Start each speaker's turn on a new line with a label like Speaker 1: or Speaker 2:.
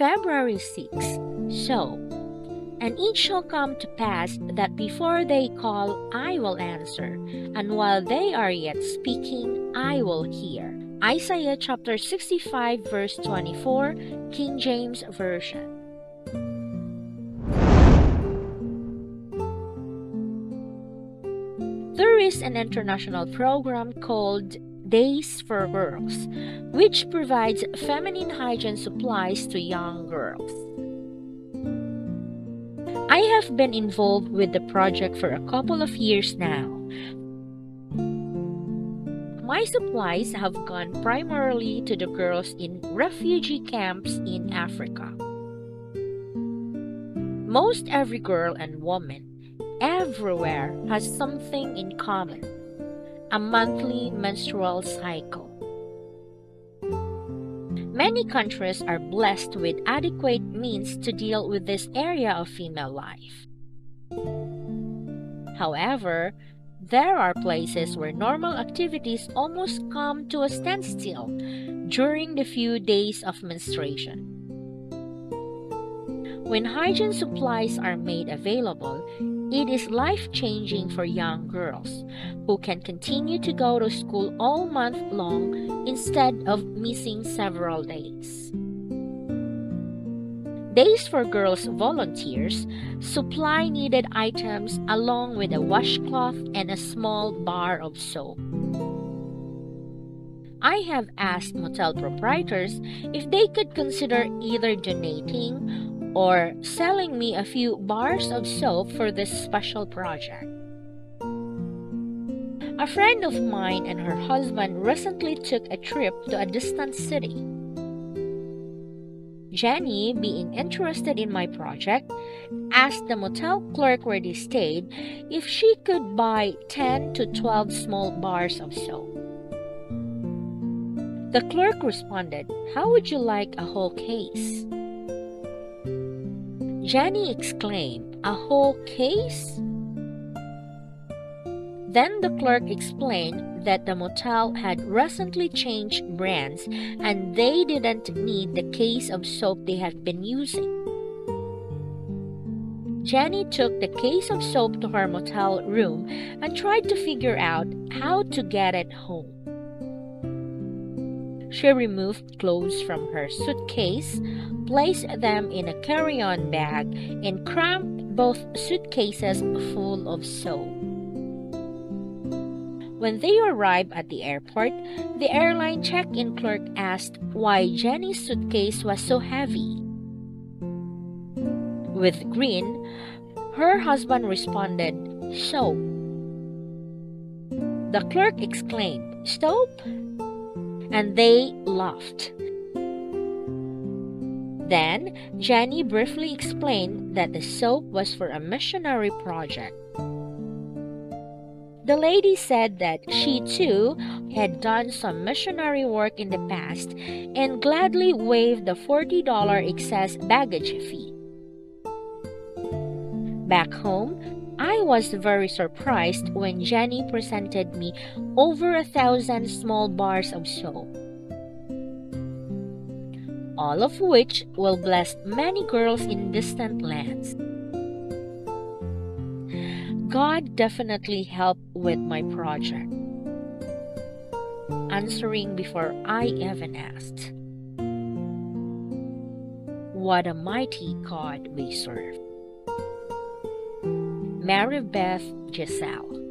Speaker 1: February 6. So, and it shall come to pass that before they call, I will answer, and while they are yet speaking, I will hear. Isaiah chapter 65, verse 24, King James Version. There is an international program called Days for Girls, which provides feminine hygiene supplies to young girls. I have been involved with the project for a couple of years now. My supplies have gone primarily to the girls in refugee camps in Africa. Most every girl and woman everywhere has something in common a monthly menstrual cycle. Many countries are blessed with adequate means to deal with this area of female life. However, there are places where normal activities almost come to a standstill during the few days of menstruation. When hygiene supplies are made available, it is life changing for young girls who can continue to go to school all month long instead of missing several days. Days for Girls volunteers supply needed items along with a washcloth and a small bar of soap. I have asked motel proprietors if they could consider either donating or selling me a few bars of soap for this special project. A friend of mine and her husband recently took a trip to a distant city. Jenny, being interested in my project, asked the motel clerk where they stayed if she could buy 10 to 12 small bars of soap. The clerk responded, How would you like a whole case? Jenny exclaimed, A whole case? Then the clerk explained that the motel had recently changed brands and they didn't need the case of soap they had been using. Jenny took the case of soap to her motel room and tried to figure out how to get it home. She removed clothes from her suitcase, placed them in a carry on bag, and crammed both suitcases full of soap. When they arrived at the airport, the airline check in clerk asked why Jenny's suitcase was so heavy. With grin, her husband responded, Soap. The clerk exclaimed, Soap? And they laughed. Then Jenny briefly explained that the soap was for a missionary project. The lady said that she too had done some missionary work in the past and gladly waived the $40 excess baggage fee. Back home, I was very surprised when Jenny presented me over a thousand small bars of soap, all of which will bless many girls in distant lands. God definitely helped with my project, answering before I even asked. What a mighty God we serve. Mary Beth Giselle.